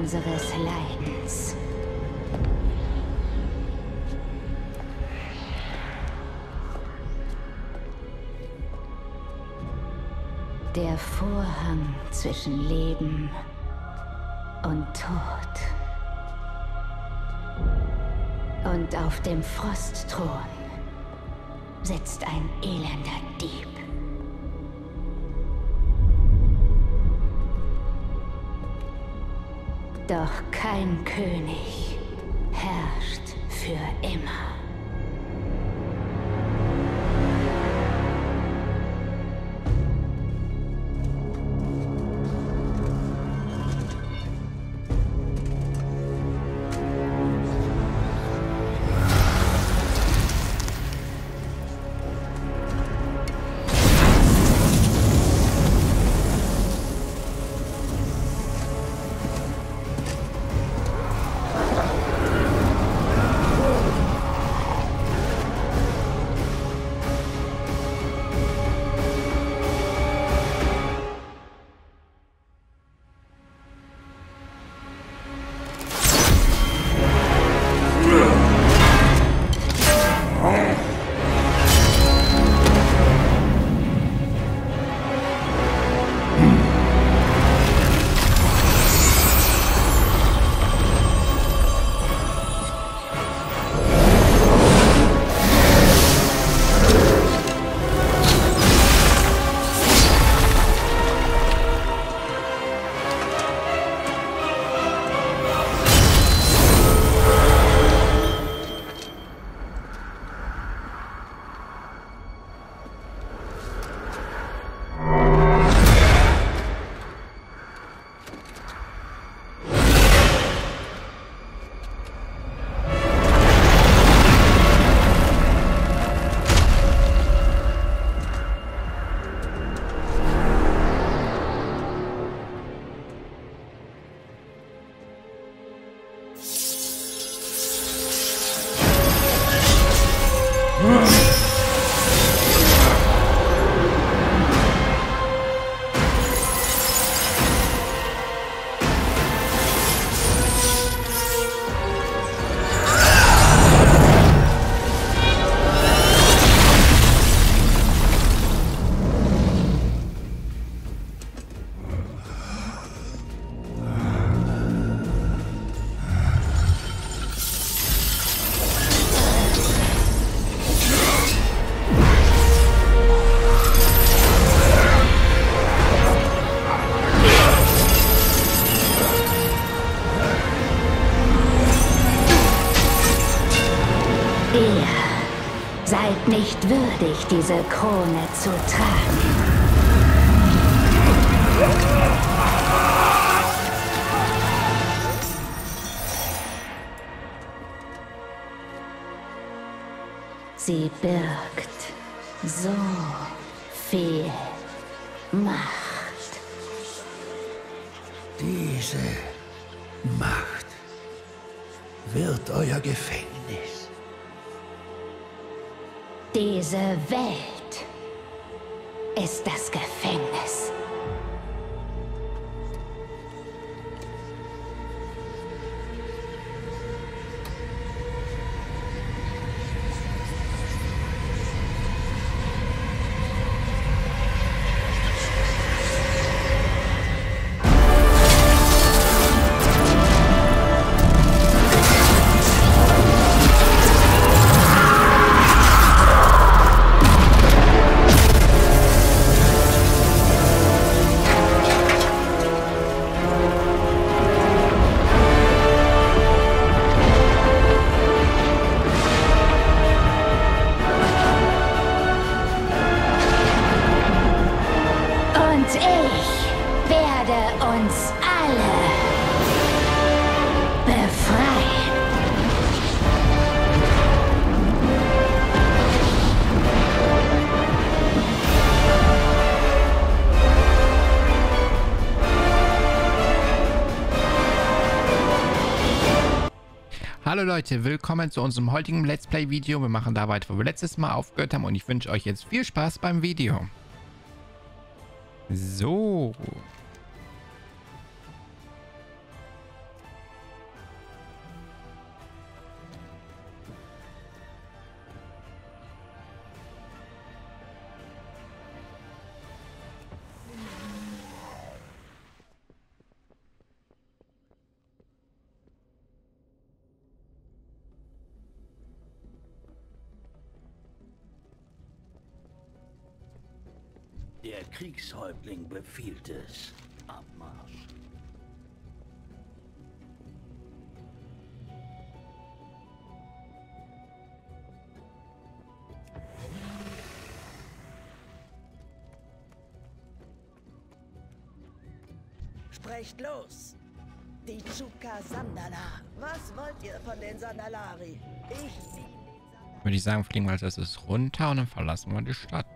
unseres Leidens. Der Vorhang zwischen Leben und Tod. Und auf dem Frostthron sitzt ein elender Dieb. Doch kein König herrscht für immer. Diese Krone zu tragen. Sie birgt so ist das Gefängnis. Hallo Leute, willkommen zu unserem heutigen Let's Play Video. Wir machen da weiter, wo wir letztes Mal aufgehört haben und ich wünsche euch jetzt viel Spaß beim Video. So. Der Kriegshäuptling befiehlt es. Abmarsch. Sprecht los! Die Chuka Sandala. Was wollt ihr von den Sandalari? Ich Würde ich sagen, fliegen wir als erstes runter und dann verlassen wir die Stadt.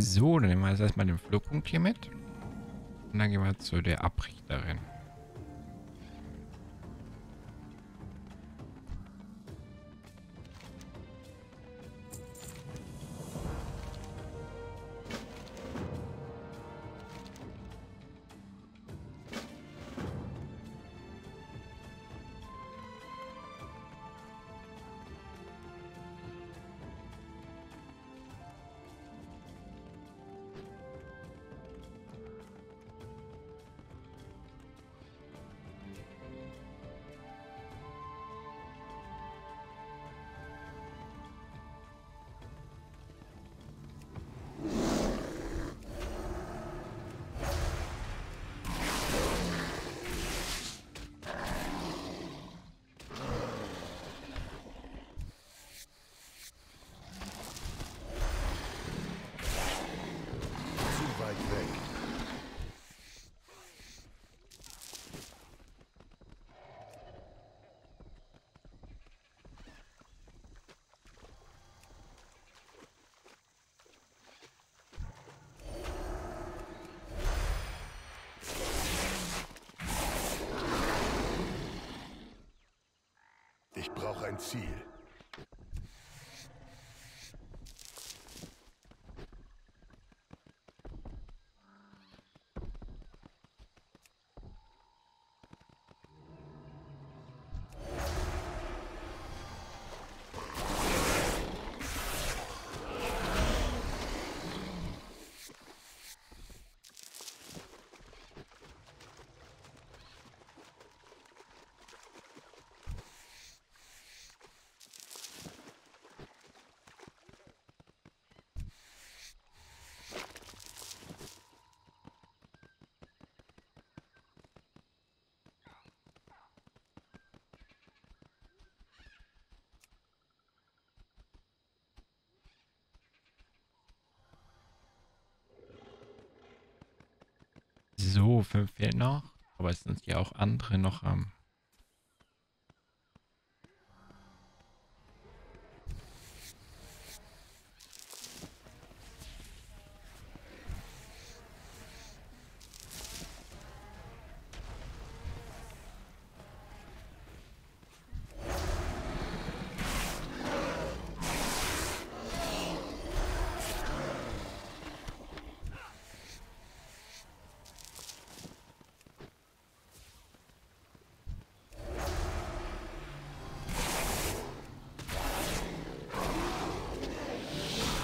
So, dann nehmen wir jetzt erstmal den Flugpunkt hier mit. Und dann gehen wir zu der Abrichterin. Noch ein Ziel. So, fünf fehlen noch. Aber es sind ja auch andere noch am...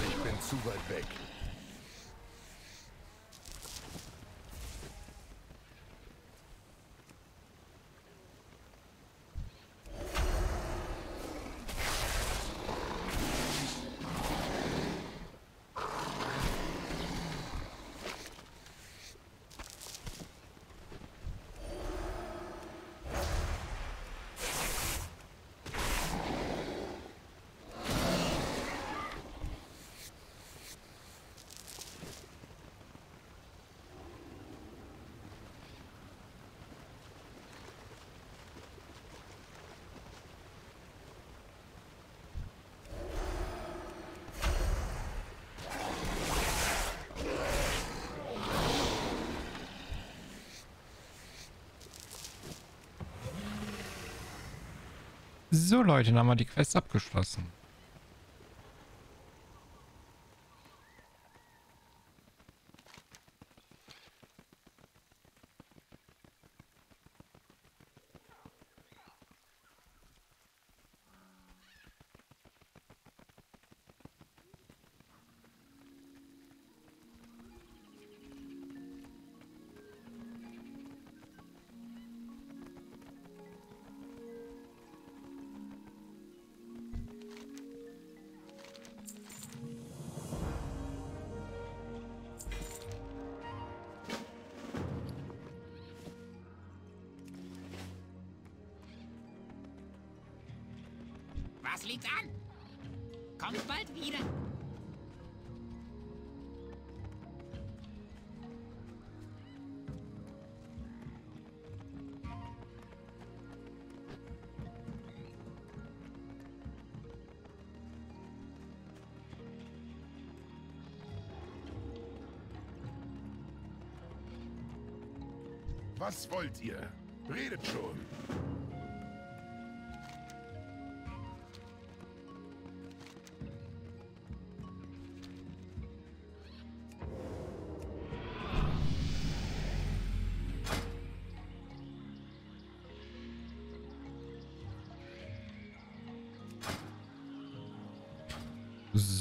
Ich bin zu weit weg. So Leute, dann haben wir die Quest abgeschlossen. Was liegt an? Kommt bald wieder. Was wollt ihr? Redet schon.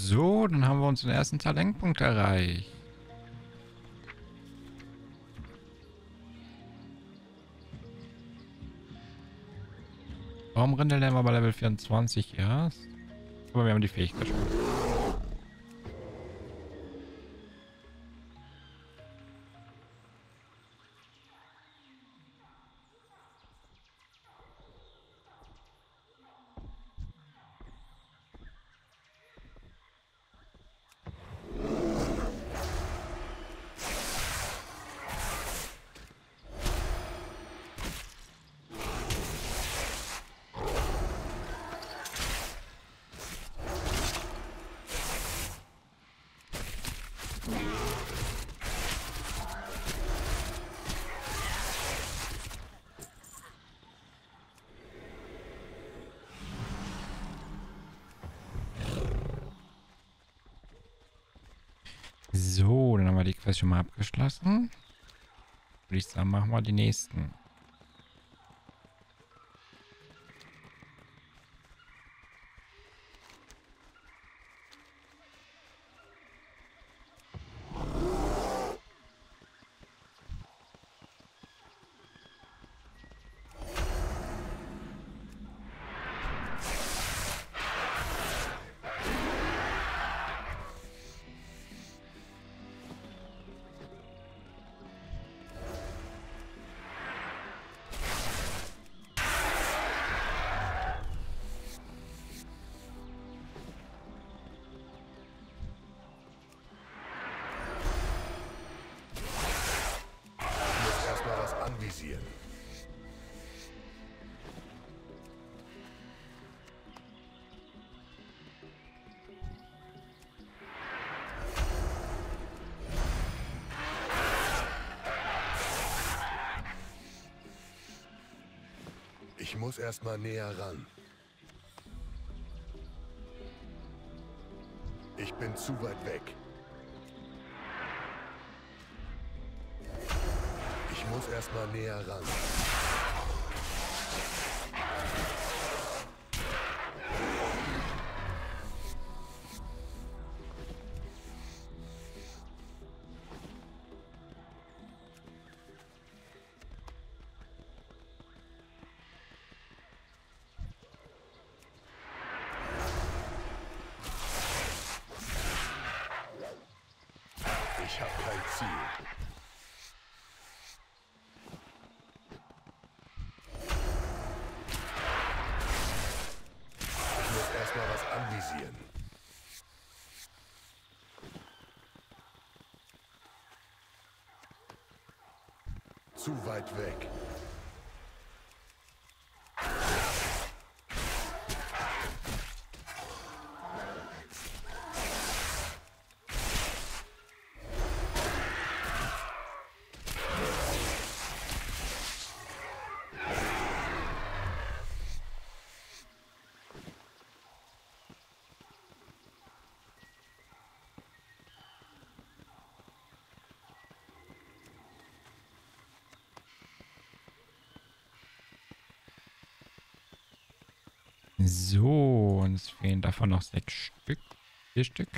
So, dann haben wir unseren ersten Talentpunkt erreicht. Warum Rindel lernen wir bei Level 24 erst? Aber wir haben die Fähigkeit schon. Quest schon mal abgeschlossen. Würde ich sagen, machen wir die nächsten. Ich muss erstmal näher ran. Ich bin zu weit weg. Ich muss erstmal näher ran. Weit weg. So, uns fehlen davon noch sechs Stück. Vier Stück.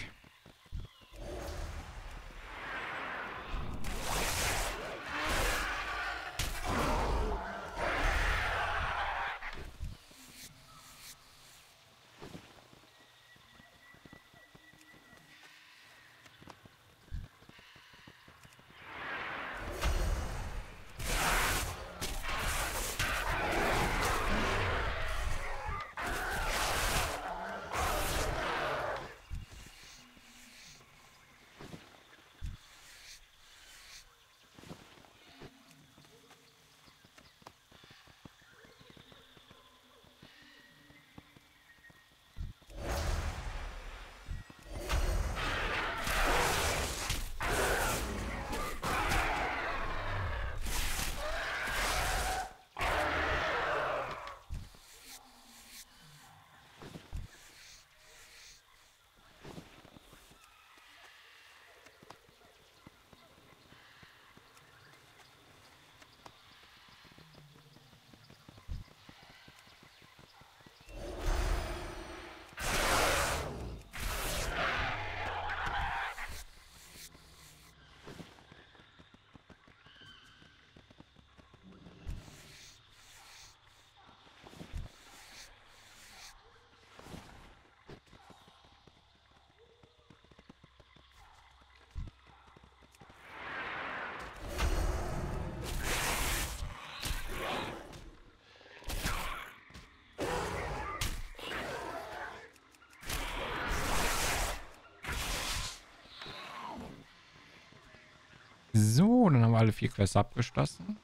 So, dann haben alle vier Quests abgeschlossen.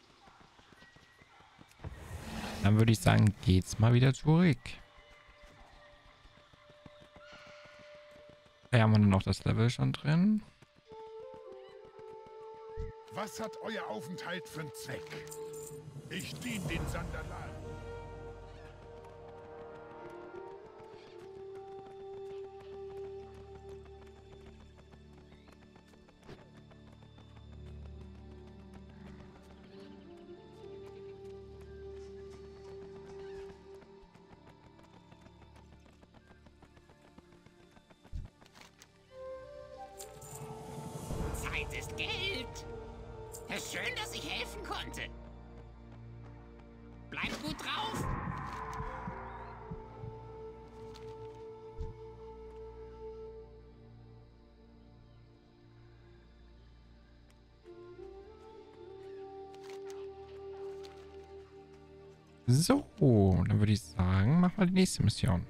Dann würde ich sagen, geht's mal wieder zurück. Da haben wir noch das Level schon drin. Was hat euer Aufenthalt für einen Zweck? Ich diene den Sandalaren. So, dann würde ich sagen, machen wir die nächste Mission.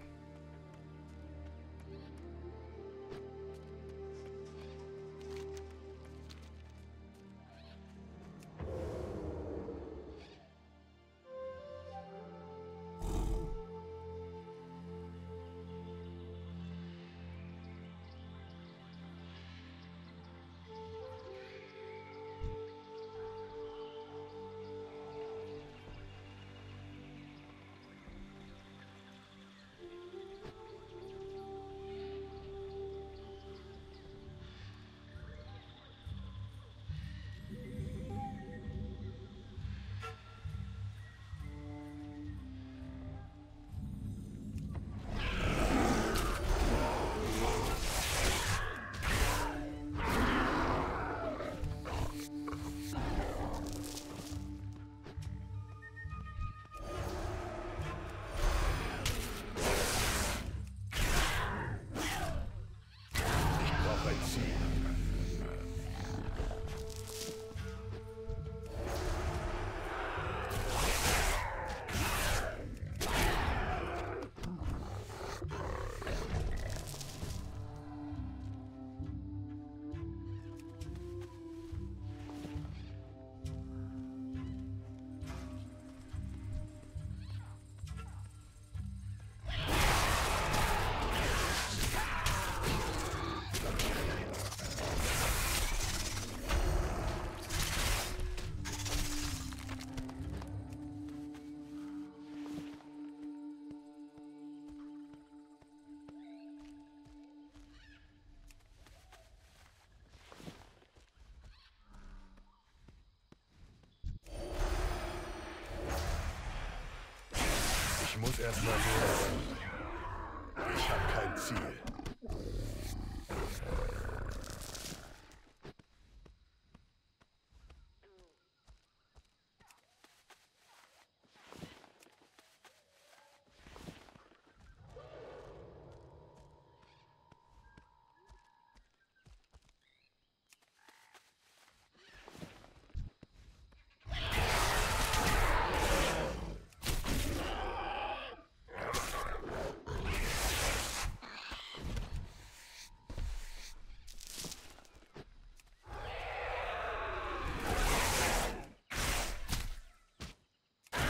Ich muss erstmal nur. Ich habe kein Ziel.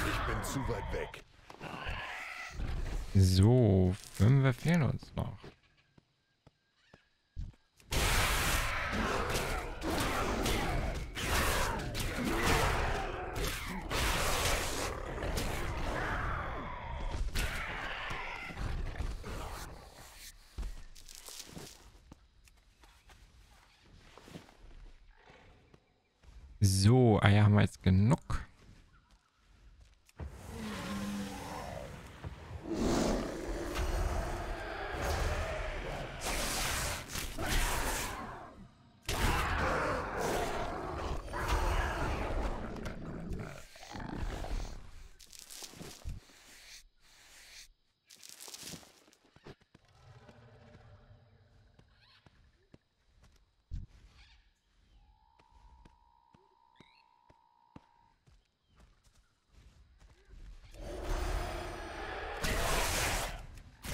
Ich bin weit weg. So, fünf fehlen uns noch. So, Eier haben wir jetzt genug.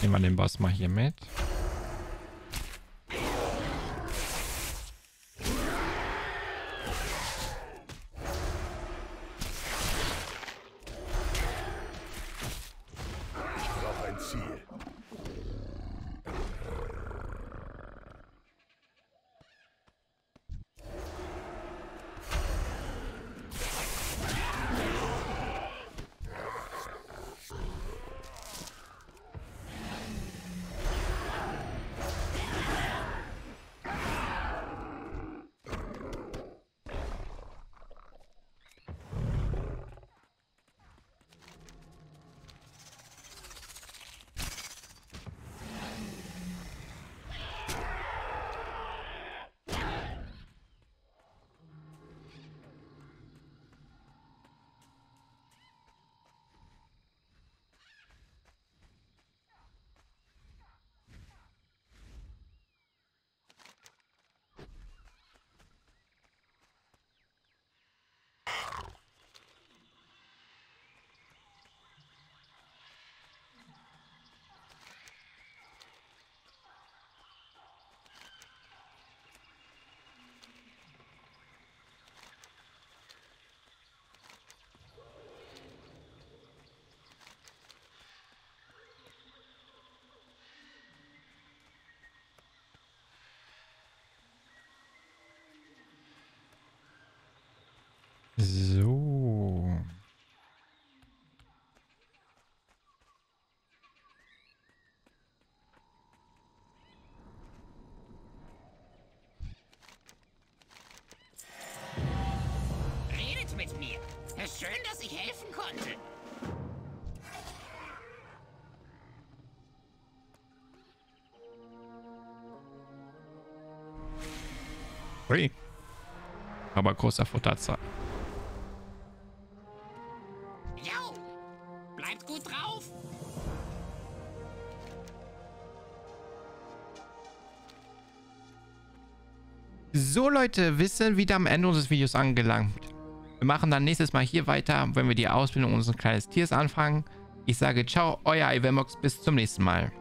Nehmen wir den Boss mal hier mit. Ich brauche ein Ziel. So. Redet mit mir. Schön, dass ich helfen konnte. Ui. Aber großer Futterzahl. Leute, wir sind wieder am Ende unseres Videos angelangt. Wir machen dann nächstes Mal hier weiter, wenn wir die Ausbildung unseres kleinen Tiers anfangen. Ich sage ciao, euer Ivermox, bis zum nächsten Mal.